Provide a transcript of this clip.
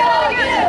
versus Yeah.